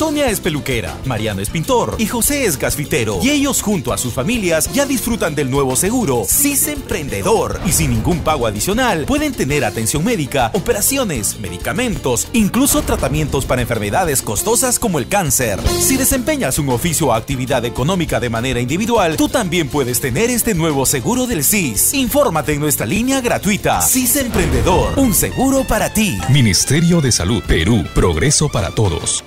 Antonia es peluquera, Mariano es pintor y José es gasfitero. Y ellos junto a sus familias ya disfrutan del nuevo seguro CIS Emprendedor. Y sin ningún pago adicional pueden tener atención médica, operaciones, medicamentos, incluso tratamientos para enfermedades costosas como el cáncer. Si desempeñas un oficio o actividad económica de manera individual, tú también puedes tener este nuevo seguro del CIS. Infórmate en nuestra línea gratuita. CIS Emprendedor, un seguro para ti. Ministerio de Salud, Perú, progreso para todos.